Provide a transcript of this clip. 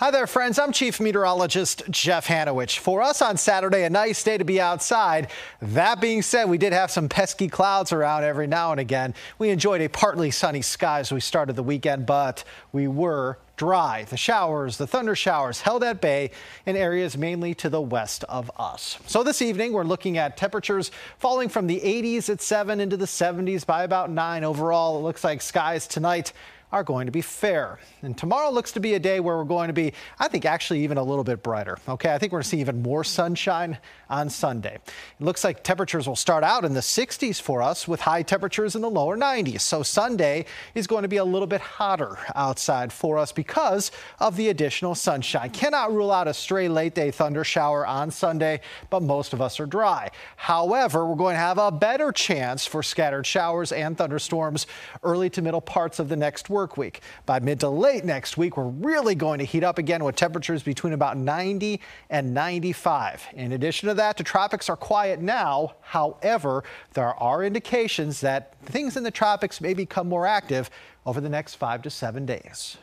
Hi there, friends. I'm Chief Meteorologist Jeff Haniewich. For us on Saturday, a nice day to be outside. That being said, we did have some pesky clouds around every now and again. We enjoyed a partly sunny sky as we started the weekend, but we were dry. The showers, the thunder showers held at bay in areas mainly to the west of us. So this evening, we're looking at temperatures falling from the 80s at 7 into the 70s by about 9 overall. It looks like skies tonight are going to be fair. And tomorrow looks to be a day where we're going to be, I think, actually even a little bit brighter. Okay, I think we're going to see even more sunshine on Sunday. It looks like temperatures will start out in the 60s for us with high temperatures in the lower 90s. So Sunday is going to be a little bit hotter outside for us because of the additional sunshine. Cannot rule out a stray late day thunder shower on Sunday, but most of us are dry. However, we're going to have a better chance for scattered showers and thunderstorms early to middle parts of the next work week. By mid to late next week, we're really going to heat up again with temperatures between about 90 and 95. In addition to that, the tropics are quiet now. However, there are indications that things in the tropics may become more active over the next five to seven days.